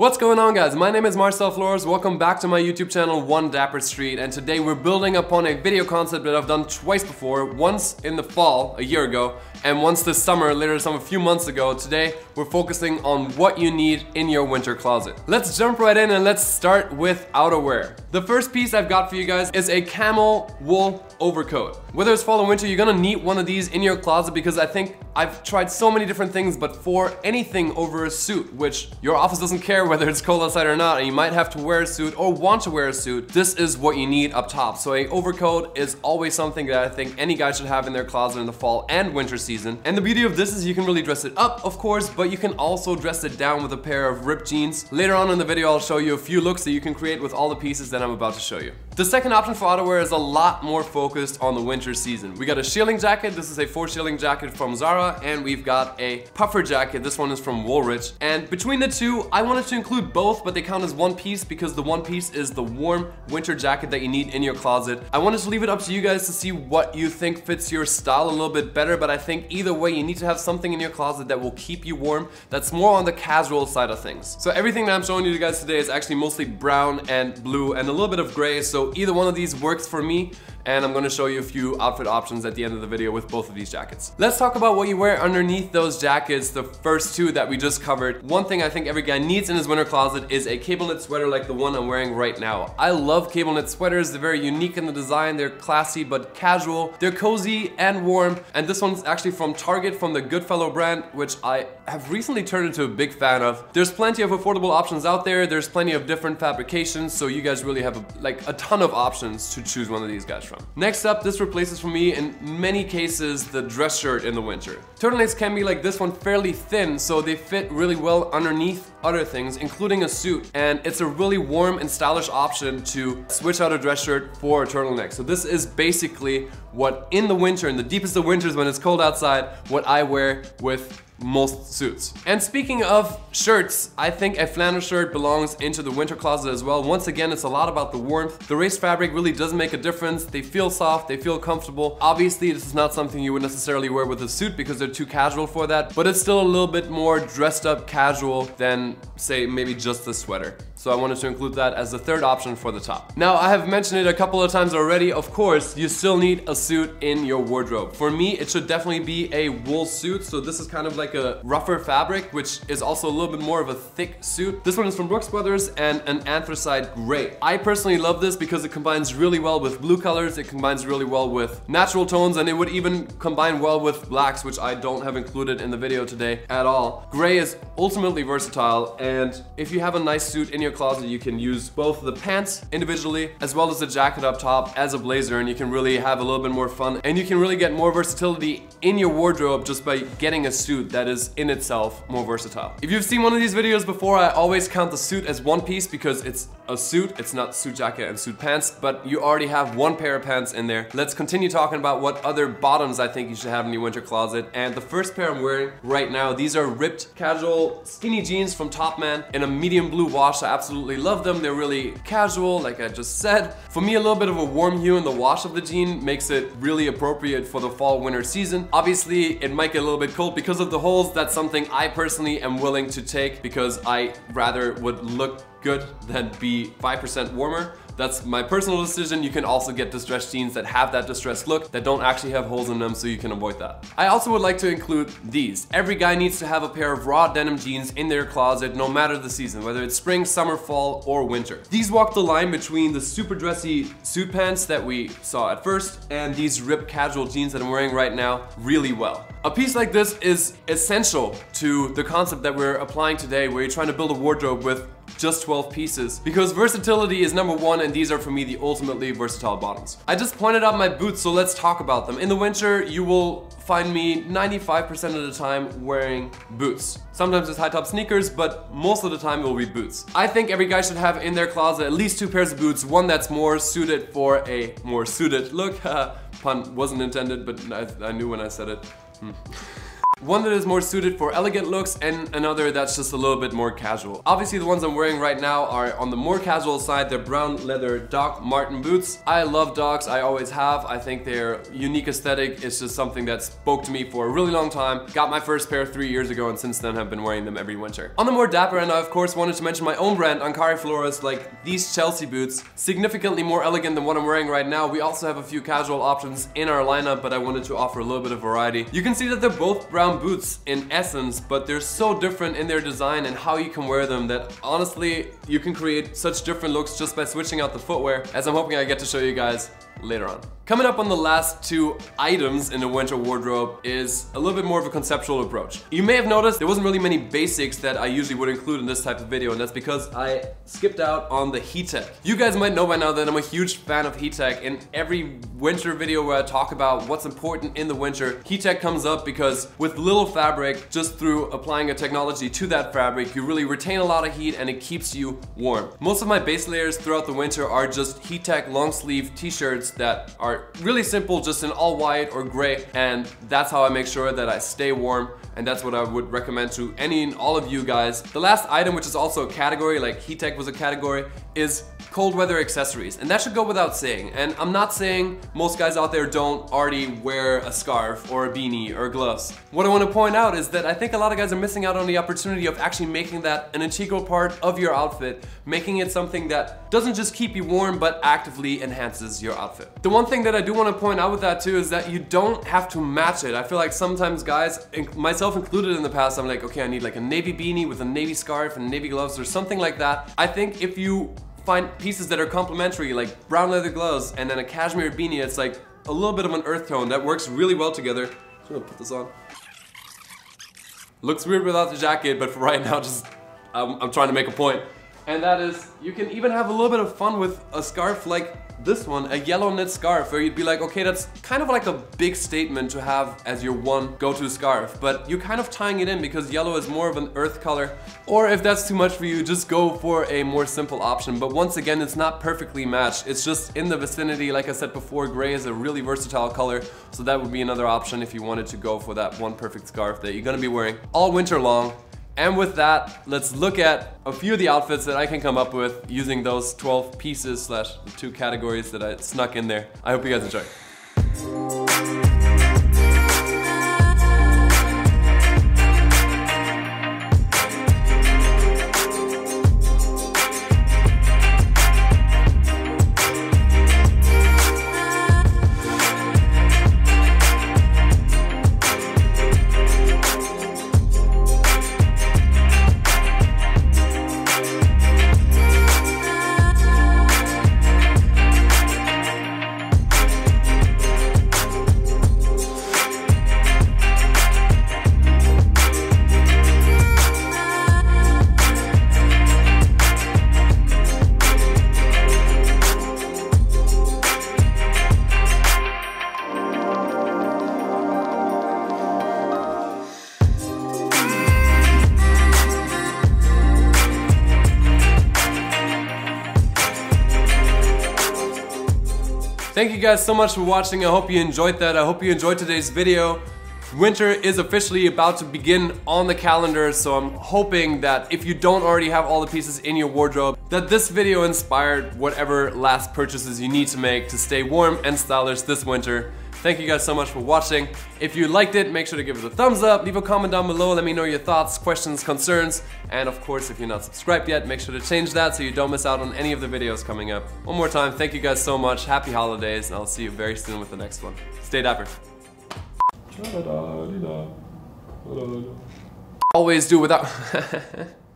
What's going on guys? My name is Marcel Floruss. Welcome back to my YouTube channel, One Dapper Street. And today we're building upon a video concept that I've done twice before. Once in the fall, a year ago, and once this summer, later some a few months ago. Today, we're focusing on what you need in your winter closet. Let's jump right in and let's start with outerwear. The first piece I've got for you guys is a camel wool overcoat. Whether it's fall or winter, you're gonna need one of these in your closet because I think I've tried so many different things, but for anything over a suit, which your office doesn't care whether it's cold outside or not, and you might have to wear a suit or want to wear a suit, this is what you need up top. So a overcoat is always something that I think any guy should have in their closet in the fall and winter season. And the beauty of this is you can really dress it up, of course, but you can also dress it down with a pair of ripped jeans. Later on in the video, I'll show you a few looks that you can create with all the pieces that I'm about to show you. The second option for outerwear is a lot more focused on the winter season. We got a shearling jacket. This is a four shearling jacket from Zara, and we've got a puffer jacket. This one is from Woolrich. And between the two, I wanted to include both, but they count as one piece because the one piece is the warm winter jacket that you need in your closet. I wanted to leave it up to you guys to see what you think fits your style a little bit better, but I think either way, you need to have something in your closet that will keep you warm that's more on the casual side of things. So everything that I'm showing you guys today is actually mostly brown and blue and a little bit of gray, so either one of these works for me and I'm gonna show you a few outfit options at the end of the video with both of these jackets. Let's talk about what you wear underneath those jackets, the first two that we just covered. One thing I think every guy needs in his winter closet is a cable knit sweater like the one I'm wearing right now. I love cable knit sweaters, they're very unique in the design, they're classy but casual, they're cozy and warm, and this one's actually from Target from the Goodfellow brand, which I have recently turned into a big fan of. There's plenty of affordable options out there, there's plenty of different fabrications, so you guys really have a, like a ton of options to choose one of these guys from. Next up, this replaces for me in many cases the dress shirt in the winter. Turtlenecks can be like this one fairly thin, so they fit really well underneath other things, including a suit. And it's a really warm and stylish option to switch out a dress shirt for a turtleneck. So this is basically what in the winter, in the deepest of winters when it's cold outside, what I wear with most suits. And speaking of shirts, I think a flannel shirt belongs into the winter closet as well. Once again, it's a lot about the warmth. The race fabric really does make a difference. They feel soft, they feel comfortable. Obviously, this is not something you would necessarily wear with a suit because they're too casual for that, but it's still a little bit more dressed up casual than say maybe just the sweater. So I wanted to include that as the third option for the top. Now, I have mentioned it a couple of times already. Of course, you still need a suit in your wardrobe. For me, it should definitely be a wool suit. So this is kind of like a rougher fabric, which is also a little bit more of a thick suit. This one is from Brooks Brothers and an anthracite gray. I personally love this because it combines really well with blue colors. It combines really well with natural tones and it would even combine well with blacks, which I don't have included in the video today at all. Gray is ultimately versatile and if you have a nice suit in your closet, you can use both the pants individually as well as the jacket up top as a blazer and you can really have a little bit more fun and you can really get more versatility in your wardrobe just by getting a suit that is in itself more versatile. If you've seen one of these videos before, I always count the suit as one piece because it's a suit, it's not suit jacket and suit pants, but you already have one pair of pants in there. Let's continue talking about what other bottoms I think you should have in your winter closet. And the first pair I'm wearing right now, these are ripped casual skinny jeans from Topman in a medium blue wash. I absolutely love them. They're really casual, like I just said. For me, a little bit of a warm hue in the wash of the jean makes it really appropriate for the fall winter season. Obviously, it might get a little bit cold because of the That's something I personally am willing to take because I rather would look good than be 5% warmer. That's my personal decision. You can also get distressed jeans that have that distressed look that don't actually have holes in them so you can avoid that. I also would like to include these. Every guy needs to have a pair of raw denim jeans in their closet no matter the season, whether it's spring, summer, fall, or winter. These walk the line between the super dressy suit pants that we saw at first and these ripped casual jeans that I'm wearing right now really well. A piece like this is essential to the concept that we're applying today where you're trying to build a wardrobe with just 12 pieces because versatility is number one and these are for me the ultimately versatile bottoms. I just pointed out my boots so let's talk about them. In the winter you will find me 95% of the time wearing boots. Sometimes it's high top sneakers, but most of the time it will be boots. I think every guy should have in their closet at least two pairs of boots, one that's more suited for a more suited look. Pun wasn't intended, but I, I knew when I said it. Hmm. one that is more suited for elegant looks and another that's just a little bit more casual. Obviously the ones I'm wearing right now are on the more casual side, they're brown leather Doc Marten boots. I love Docs, I always have. I think their unique aesthetic is just something that spoke to me for a really long time. Got my first pair three years ago and since then have been wearing them every winter. On the more dapper end, I of course wanted to mention my own brand, Ankari Floruss, like these Chelsea boots, significantly more elegant than what I'm wearing right now. We also have a few casual options in our lineup, but I wanted to offer a little bit of variety. You can see that they're both brown boots in essence, but they're so different in their design and how you can wear them that honestly, you can create such different looks just by switching out the footwear, as I'm hoping I get to show you guys later on. Coming up on the last two items in the winter wardrobe is a little bit more of a conceptual approach. You may have noticed there wasn't really many basics that I usually would include in this type of video and that's because I skipped out on the Heattech. You guys might know by now that I'm a huge fan of Heattech In every winter video where I talk about what's important in the winter, Heattech comes up because with little fabric, just through applying a technology to that fabric, you really retain a lot of heat and it keeps you warm. Most of my base layers throughout the winter are just Heattech long sleeve t-shirts that are really simple, just in all white or gray. And that's how I make sure that I stay warm. And that's what I would recommend to any and all of you guys. The last item, which is also a category, like Heattech was a category, is cold weather accessories. And that should go without saying. And I'm not saying most guys out there don't already wear a scarf or a beanie or gloves. What I want to point out is that I think a lot of guys are missing out on the opportunity of actually making that an integral part of your outfit, making it something that doesn't just keep you warm, but actively enhances your outfit. The one thing that I do want to point out with that too is that you don't have to match it. I feel like sometimes guys, myself included in the past, I'm like, okay, I need like a navy beanie with a navy scarf and navy gloves or something like that. I think if you find pieces that are complementary, like brown leather gloves and then a cashmere beanie. It's like a little bit of an earth tone that works really well together. I'm gonna put this on. Looks weird without the jacket, but for right now, just I'm, I'm trying to make a point. And that is, you can even have a little bit of fun with a scarf like this one, a yellow knit scarf, where you'd be like, okay, that's kind of like a big statement to have as your one go-to scarf, but you're kind of tying it in because yellow is more of an earth color. Or if that's too much for you, just go for a more simple option. But once again, it's not perfectly matched. It's just in the vicinity. Like I said before, gray is a really versatile color, so that would be another option if you wanted to go for that one perfect scarf that you're gonna be wearing all winter long. And with that, let's look at a few of the outfits that I can come up with using those 12 pieces slash two categories that I snuck in there. I hope you guys enjoy. Thank you guys so much for watching. I hope you enjoyed that. I hope you enjoyed today's video. Winter is officially about to begin on the calendar, so I'm hoping that if you don't already have all the pieces in your wardrobe, that this video inspired whatever last purchases you need to make to stay warm and stylish this winter. Thank you guys so much for watching. If you liked it, make sure to give it a thumbs up, leave a comment down below, let me know your thoughts, questions, concerns, and of course, if you're not subscribed yet, make sure to change that so you don't miss out on any of the videos coming up. One more time, thank you guys so much, happy holidays, and I'll see you very soon with the next one. Stay dapper. Always do without...